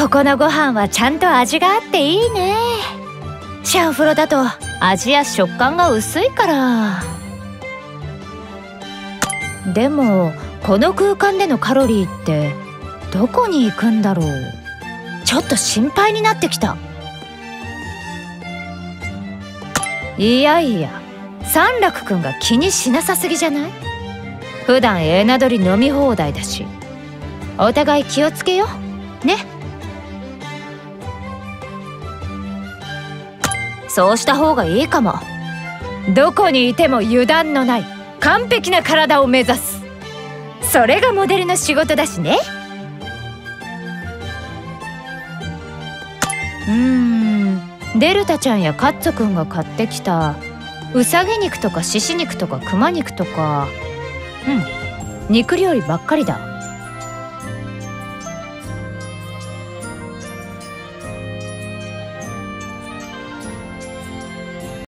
ここのご飯はちゃんと味があっていいね。シャンフロだと味や食感が薄いから。でもこの空間でのカロリーってどこに行くんだろう。ちょっと心配になってきた。いやいや三楽くんが気にしなさすぎじゃない？普段エナドリ飲み放題だしお互い気をつけよね？っそうした方がいいかも。どこにいても油断のない完璧な体を目指す。それがモデルの仕事だしね。うーん。デルタちゃんやカッツくんが買ってきたうさぎ肉とか獅子肉とか熊肉とか。うん。肉料理ばっかりだ。